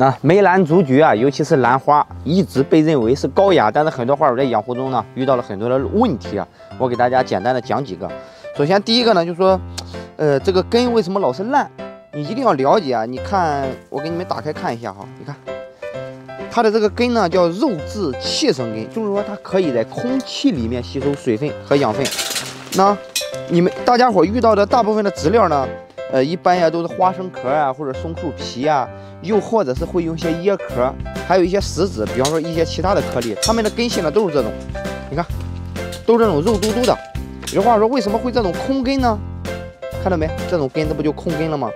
那梅兰竹菊啊，尤其是兰花，一直被认为是高雅，但是很多花友在养护中呢，遇到了很多的问题啊。我给大家简单的讲几个。首先第一个呢，就是说，呃，这个根为什么老是烂？你一定要了解啊。你看，我给你们打开看一下哈，你看，它的这个根呢叫肉质气生根，就是说它可以在空气里面吸收水分和养分。那你们大家伙遇到的大部分的植料呢？呃，一般呀都是花生壳啊，或者松树皮啊，又或者是会用一些椰壳，还有一些石子，比方说一些其他的颗粒，它们的根系呢都是这种，你看，都是这种肉嘟嘟的。有话说，为什么会这种空根呢？看到没？这种根，这不就空根了吗？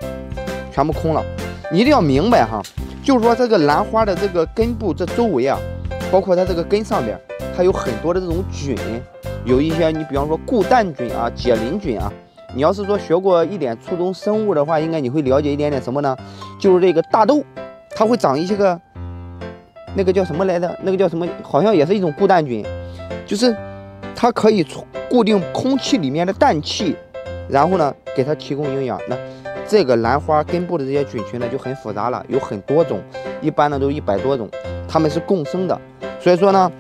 全部空了。你一定要明白哈，就是说这个兰花的这个根部这周围啊，包括它这个根上边，它有很多的这种菌，有一些你比方说固氮菌啊、解磷菌啊。你要是说学过一点初中生物的话，应该你会了解一点点什么呢？就是这个大豆，它会长一些个，那个叫什么来着？那个叫什么？好像也是一种固氮菌，就是它可以固定空气里面的氮气，然后呢给它提供营养。那这个兰花根部的这些菌群呢就很复杂了，有很多种，一般呢都一百多种，它们是共生的。所以说呢。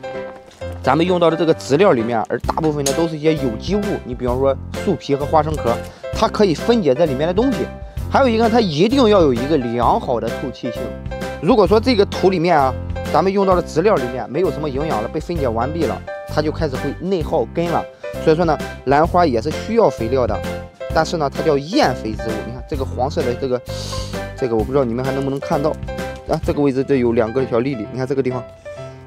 咱们用到的这个植料里面，而大部分呢都是一些有机物。你比方说树皮和花生壳，它可以分解在里面的东西。还有一个，它一定要有一个良好的透气性。如果说这个土里面啊，咱们用到的植料里面没有什么营养了，被分解完毕了，它就开始会内耗根了。所以说呢，兰花也是需要肥料的，但是呢，它叫厌肥植物。你看这个黄色的这个，这个我不知道你们还能不能看到啊？这个位置这有两个小粒粒，你看这个地方。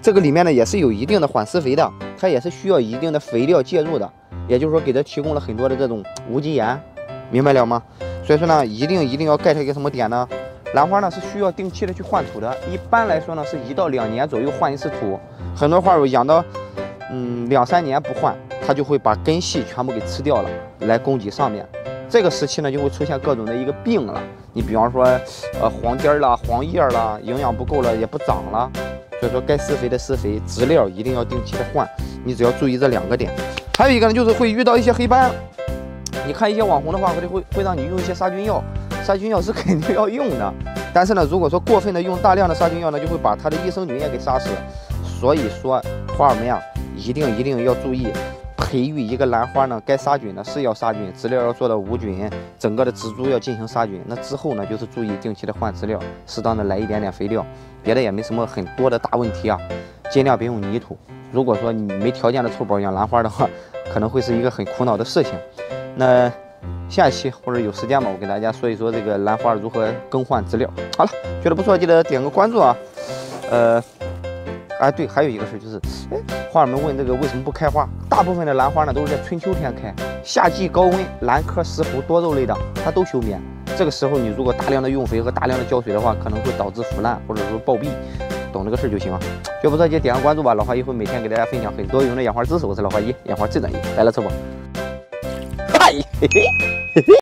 这个里面呢也是有一定的缓释肥的，它也是需要一定的肥料介入的，也就是说给它提供了很多的这种无机盐，明白了吗？所以说呢，一定一定要 get 一个什么点呢？兰花呢是需要定期的去换土的，一般来说呢是一到两年左右换一次土。很多花友养到嗯两三年不换，它就会把根系全部给吃掉了，来供给上面。这个时期呢就会出现各种的一个病了，你比方说呃黄尖儿啦、黄叶啦，营养不够了也不长了。所以说，该施肥的施肥，植料一定要定期的换。你只要注意这两个点。还有一个呢，就是会遇到一些黑斑。你看一些网红的话，会会会让你用一些杀菌药，杀菌药是肯定要用的。但是呢，如果说过分的用大量的杀菌药呢，就会把它的益生菌也给杀死。所以说，花儿们呀，一定一定要注意。培育一个兰花呢，该杀菌的是要杀菌，植料要做到无菌，整个的植株要进行杀菌。那之后呢，就是注意定期的换植料，适当的来一点点肥料，别的也没什么很多的大问题啊。尽量别用泥土。如果说你没条件的臭宝养兰花的话，可能会是一个很苦恼的事情。那下一期或者有时间吧，我给大家说一说这个兰花如何更换植料。好了，觉得不错记得点个关注啊。呃。哎，对，还有一个事就是，哎，花友们问这个为什么不开花？大部分的兰花呢都是在春秋天开，夏季高温，兰科石斛多肉类的它都休眠。这个时候你如果大量的用肥和大量的浇水的话，可能会导致腐烂或者说暴毙，懂这个事就行了。就不着急，点个关注吧。老花一会每天给大家分享很多有用的养花知识，我是老花一，养花最专业，来了，吃不？嗨，嘿嘿嘿嘿。